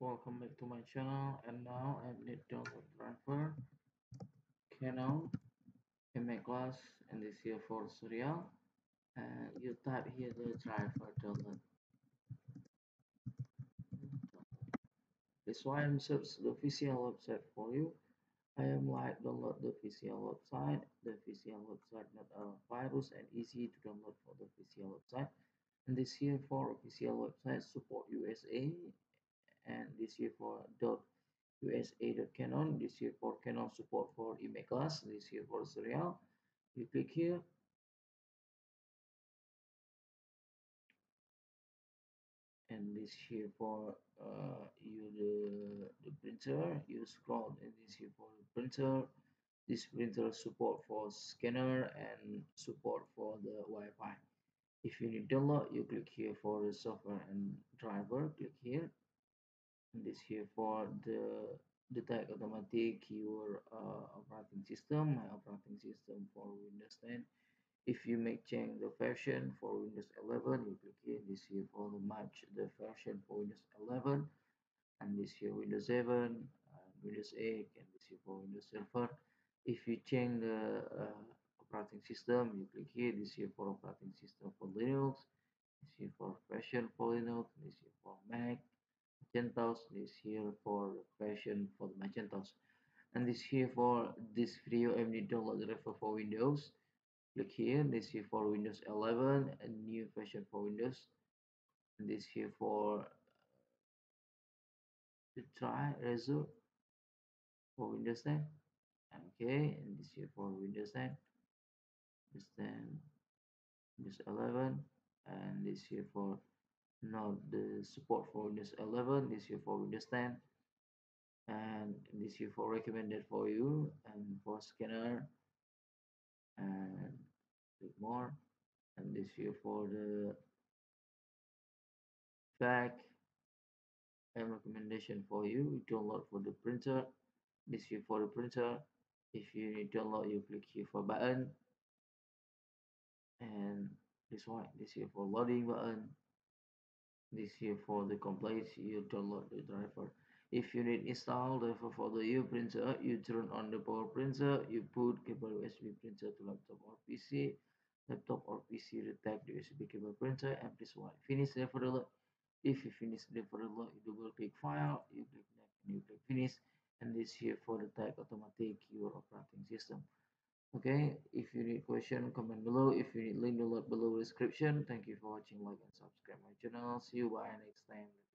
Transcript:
welcome back to my channel and now I need to download driver Canon imageCLASS and this here for serial and you type here the driver download this why I'm search the official website for you. I am like download the official website. The official website not a virus and easy to download for the official website. And this here for official website support USA and this here for dot usa.canon this here for canon support for imageCLASS this here for serial you click here. And this here for uh, you the, the printer you scroll and this here for the printer. This printer support for scanner and support for the Wi-Fi. If you need download you click here for the software and driver click here this here for the detect automatic your uh, operating system my operating system for windows 10 if you make change the version for windows 11 you click here this here for the match the version for windows 11 and this here windows 7 and windows 8 and this here for windows 7 if you change the uh, operating system you click here this here for operating system for linux this here for version for linux this here for mac magentos this here for version for the magentos and this here for this video I'm need download driver for windows. Click here this here for windows 11 a new version for windows. And this here for uh, the try result for windows 10 okay and this here for windows 10 this 10 windows 11 and this here for now the support for Windows 11 this here for Windows 10 and this here for recommended for you and for scanner and click more and this here for the back and recommendation for you download for the printer. This here for the printer if you need download you click here for button. And this one this here for loading button this here for the complete you download the driver. If you need install driver for the U printer you turn on the power printer you put cable USB printer to laptop or PC laptop or PC detect the USB cable printer and press one finish load if you finish load you double click file you click next you click finish and this here for the type automatic your operating system okay if you need question comment below. If you need link download below description. Thank you for watching. Like and subscribe my channel. See you bye next time